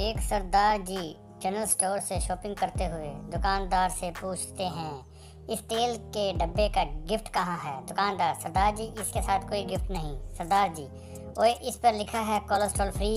एक सरदार जी general store से shopping करते हुए दुकानदार से पूछते हैं, इस तेल के डब्बे का गिफ्ट कहाँ है? दुकानदार, सरदार जी, इसके साथ कोई गिफ्ट नहीं। सरदार जी, ओए, इस पर लिखा है कोलेस्ट्रॉल फ्री